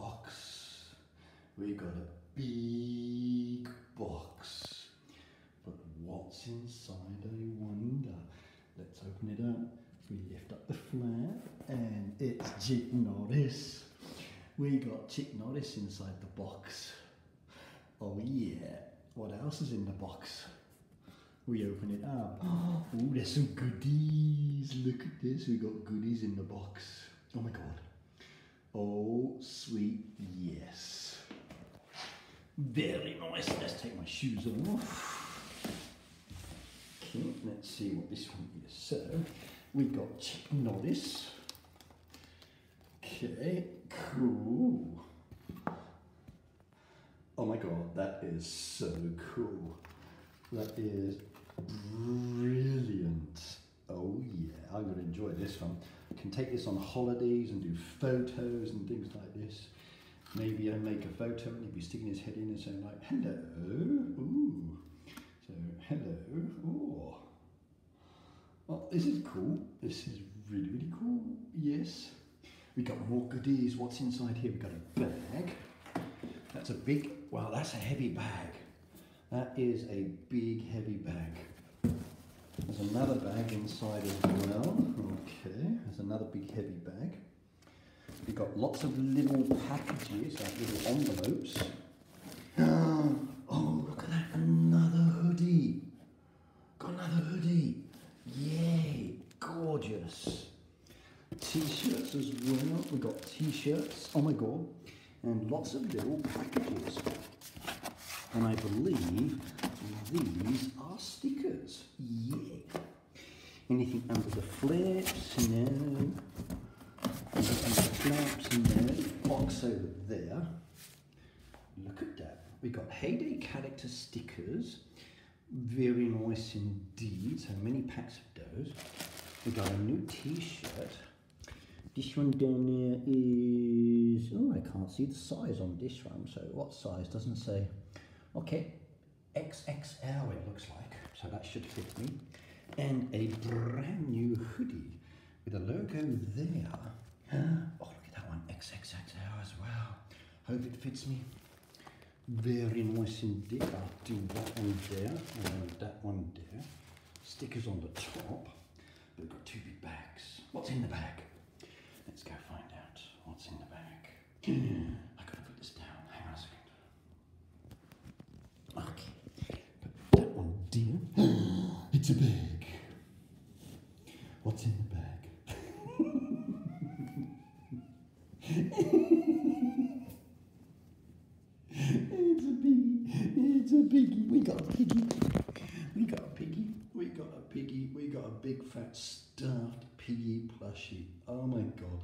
box. We got a big box. But what's inside, I wonder? Let's open it up. We lift up the flap and it's Chick Norris. We got Chick Norris inside the box. Oh yeah. What else is in the box? We open it up. Oh, there's some goodies. Look at this. We got goodies in the box. Oh my god. Oh, sweet. Very nice. Let's take my shoes off. Okay, let's see what this one is. So, we've got Norris. Okay, cool. Oh my god, that is so cool. That is brilliant. Oh yeah, I'm to enjoy this one. can take this on holidays and do photos and things like this. Maybe I make a photo and he'd be sticking his head in and saying like, hello, ooh. So, hello, oh. Oh, this is cool. This is really, really cool. Yes. We got more goodies. What's inside here? We got a bag. That's a big, wow, that's a heavy bag. That is a big, heavy bag. There's another bag inside as well. Okay, there's another big, heavy bag. We've got lots of little packages, like little envelopes. Oh, look at that, another hoodie. Got another hoodie. Yay, gorgeous. T-shirts as well. We've got t-shirts, oh my god, and lots of little packages. And I believe these are stickers. Yeah. Anything under the flaps? No. Anything under the flaps? No. Box over there. Look at that. We got Hay Day character stickers. Very nice indeed. So many packs of those. We got a new t-shirt. This one down there is, oh, I can't see the size on this one. So what size? Doesn't say. Okay, XXL it looks like. So that should fit me. And a brand new hoodie with a logo there. Oh, look at that one, XXXL as well. Hope it fits me. Very nice indeed. I'll do that one there and that one there. Stickers on the top. We've got two big bags. What's in the bag? Let's go find out what's in the bag. I gotta put this down. Hang on a second. Okay. Put that one dear. it's a bag. What's in the bag? it's a piggy. It's a piggy. We got a piggy. We got a piggy. We got a piggy. We got a big fat stuffed piggy plushie. Oh my god.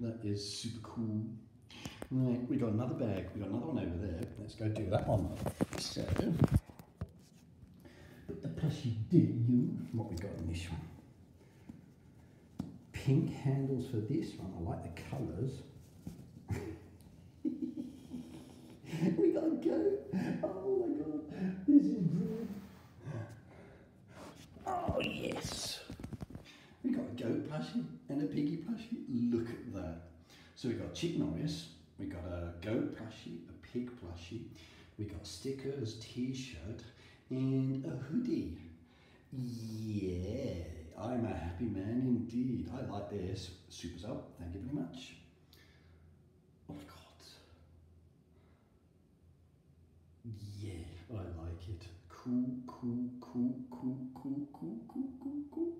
That is super cool. Right, we got another bag. We got another one over there. Let's go do that one. So, the plushie do you. What we got in this one? Pink handles for this one. I like the colours. Oh my god, this is brilliant. Oh yes. We got a goat plushie and a piggy plushie. Look at that. So we got Chick Norris, we got a goat plushie, a pig plushie, we got stickers, t-shirt, and a hoodie. Yeah, I'm a happy man indeed. I like this. Supercell. Thank you very much. Oh my god. Yeah, I like it. Cool, cool, cool, cool, cool, cool, cool, cool, cool.